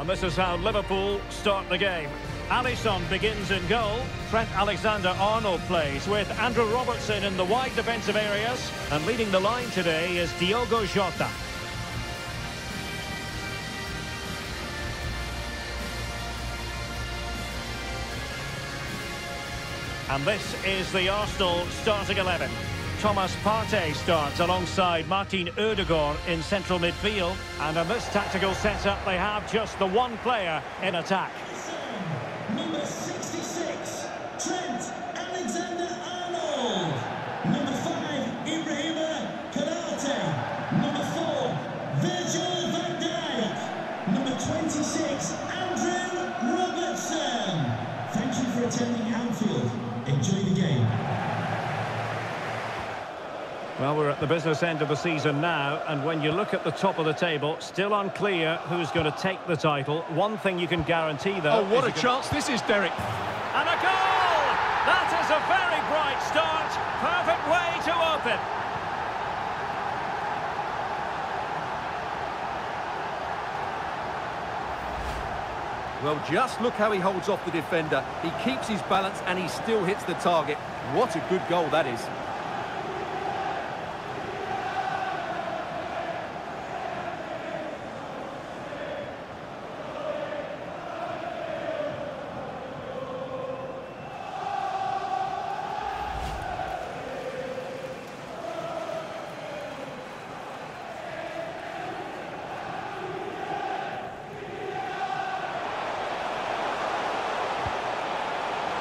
And this is how Liverpool start the game. Alisson begins in goal. Trent Alexander-Arnold plays with Andrew Robertson in the wide defensive areas. And leading the line today is Diogo Jota. And this is the Arsenal starting 11. Thomas Partey starts alongside Martin Odegaard in central midfield. And in this tactical setup, they have just the one player in attack. Number 66, Trent Alexander-Arnold. Number 5, Ibrahima Konate. Number 4, Virgil van Dijk. Number 26, Andrew Robertson. Thank you for attending Anfield. Enjoy the game. Well, we're at the business end of the season now, and when you look at the top of the table, still unclear who's going to take the title. One thing you can guarantee, though... Oh, what is a you chance this is, Derek. And a goal! That is a very bright start. Perfect way to open. Well, just look how he holds off the defender. He keeps his balance and he still hits the target. What a good goal that is.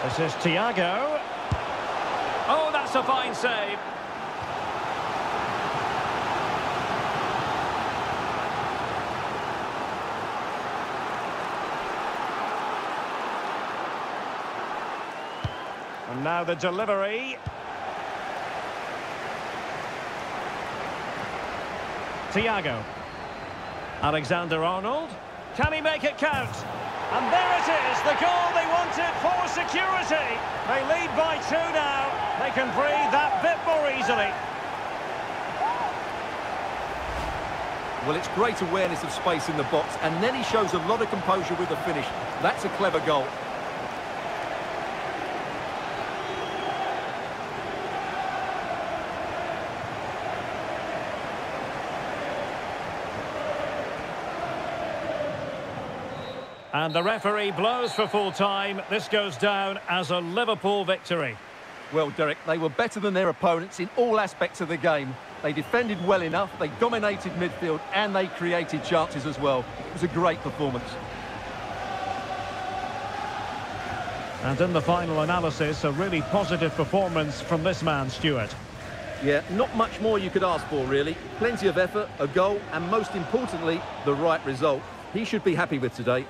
This is Thiago. Oh, that's a fine save. And now the delivery. Thiago. Alexander-Arnold. Can he make it count? And there it is, the goal they wanted for security. They lead by two now. They can breathe that bit more easily. Well, it's great awareness of space in the box, and then he shows a lot of composure with the finish. That's a clever goal. And the referee blows for full time. This goes down as a Liverpool victory. Well, Derek, they were better than their opponents in all aspects of the game. They defended well enough, they dominated midfield, and they created chances as well. It was a great performance. And in the final analysis, a really positive performance from this man, Stewart. Yeah, not much more you could ask for, really. Plenty of effort, a goal, and most importantly, the right result. He should be happy with today.